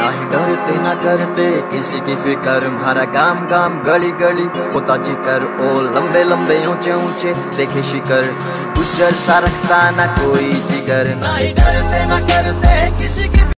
ना ही डरते, ना करते किसी की फ़िक्र हमारा गाम गाम, गली गली। होता जिकर, ओ लंबे लंबे, ऊँचे ऊँचे। देखे शिकर गुजर सा रखता ना कोई जिगर। ना ही डरते, ना करते किसी की